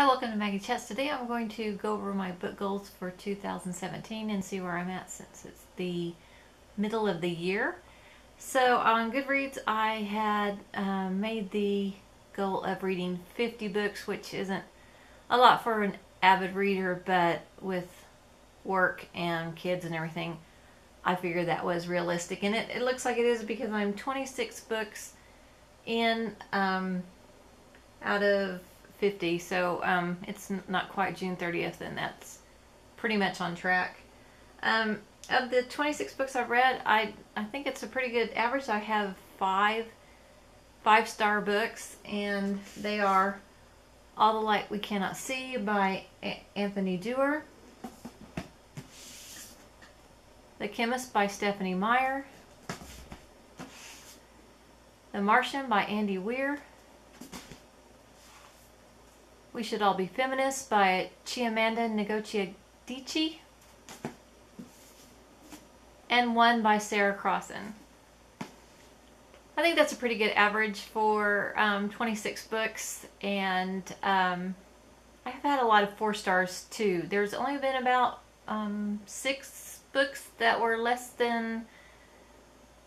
Hi, welcome to Maggie Chats. Today I'm going to go over my book goals for 2017 and see where I'm at since it's the middle of the year. So on Goodreads, I had uh, made the goal of reading 50 books, which isn't a lot for an avid reader, but with work and kids and everything, I figured that was realistic. And it, it looks like it is because I'm 26 books in um, out of 50, so um, it's not quite June 30th, and that's pretty much on track. Um, of the 26 books I've read, I I think it's a pretty good average. I have five five star books, and they are All the Light We Cannot See by a Anthony Doerr, The Chemist by Stephenie Meyer, The Martian by Andy Weir, We Should All Be Feminists by Chimamanda Ngozi and one by Sarah Crossan. I think that's a pretty good average for um, 26 books, and um, I have had a lot of four stars too. There's only been about um, six books that were less than,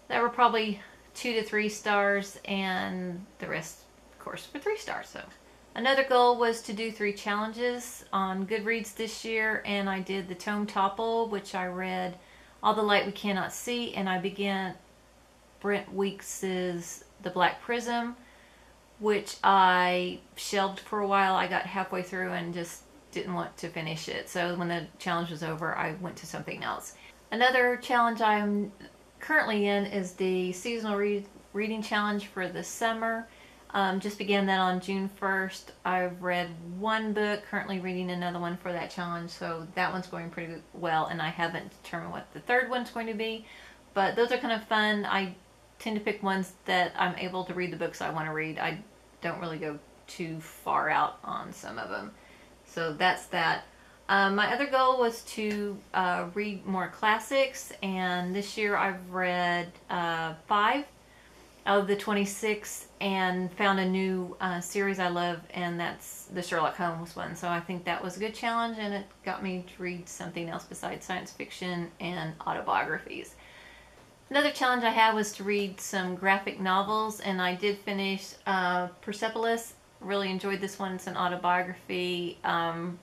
that were probably two to three stars, and the rest, of course, were three stars. So another goal was to do three challenges on Goodreads this year, and I did the Tome Topple, which I read all the Light We Cannot See, and I began Brent Weeks's The Black Prism, which I shelved for a while. I got halfway through and just didn't want to finish it. So when the challenge was over, I went to something else. Another challenge I'm currently in is the seasonal read reading challenge for the summer. Um, just began that on June 1st. I've read one book, currently reading another one for that challenge, so that one's going pretty well, and I haven't determined what the third one's going to be, but those are kind of fun. I tend to pick ones that I'm able to read the books I want to read. I don't really go too far out on some of them. So that's that. Um, my other goal was to uh, read more classics, and this year I've read uh, five of the 26 and found a new uh, series I love, and that's the Sherlock Holmes one. So I think that was a good challenge, and it got me to read something else besides science fiction and autobiographies. Another challenge I had was to read some graphic novels, and I did finish uh, Persepolis. Really enjoyed this one. It's an autobiography, um,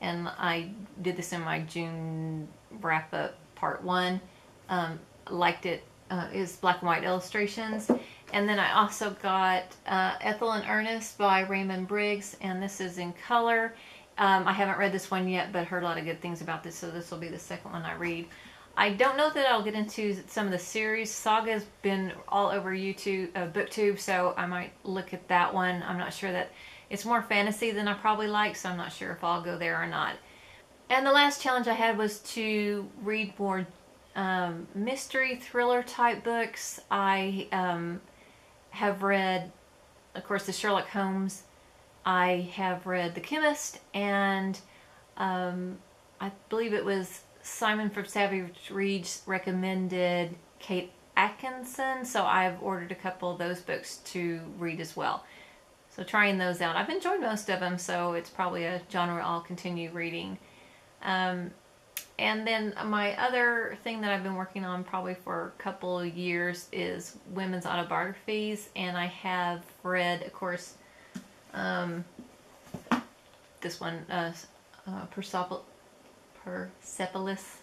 and I did this in my June wrap up part one. Um, liked it uh, is black and white illustrations. And then I also got uh, Ethel and Ernest by Raymond Briggs, and this is in color. Um, I haven't read this one yet, but heard a lot of good things about this, so this will be the second one I read. I don't know that I'll get into some of the series. Saga's been all over YouTube, uh, BookTube, so I might look at that one. I'm not sure that it's more fantasy than I probably like, so I'm not sure if I'll go there or not. And the last challenge I had was to read more um, mystery thriller type books. I um, have read, of course, the Sherlock Holmes. I have read The Chemist, and um, I believe it was Simon from Savage Reads recommended Kate Atkinson, so I've ordered a couple of those books to read as well. So trying those out. I've enjoyed most of them, so it's probably a genre I'll continue reading. Um, and then my other thing that I've been working on probably for a couple of years is women's autobiographies. And I have read, of course, um, this one, uh, uh, Persepolis.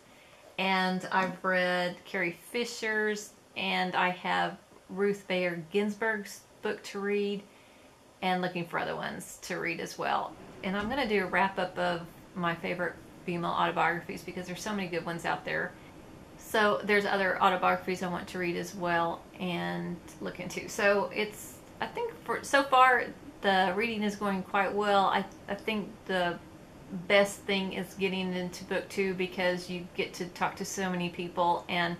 And I've read Carrie Fisher's, and I have Ruth Bader Ginsburg's book to read, and looking for other ones to read as well. And I'm going to do a wrap up of my favorite female autobiographies because there's so many good ones out there. So there's other autobiographies I want to read as well and look into. So it's I think for so far the reading is going quite well. I I think the best thing is getting into BookTube because you get to talk to so many people and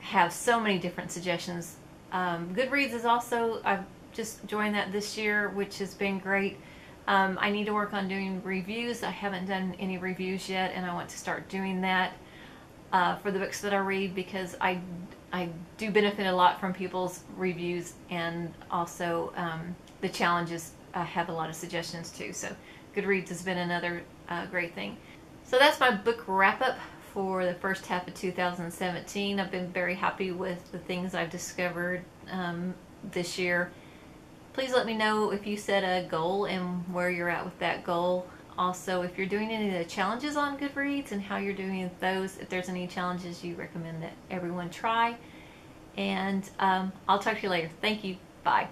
have so many different suggestions. Um, Goodreads is also I've just joined that this year, which has been great. Um, I need to work on doing reviews. I haven't done any reviews yet, and I want to start doing that uh, for the books that I read because I, I do benefit a lot from people's reviews and also um, the challenges I have a lot of suggestions too. So Goodreads has been another uh, great thing. So that's my book wrap up for the first half of 2017. I've been very happy with the things I've discovered um, this year. Please let me know if you set a goal and where you're at with that goal. Also, if you're doing any of the challenges on Goodreads and how you're doing those, if there's any challenges you recommend that everyone try. And um, I'll talk to you later. Thank you. Bye.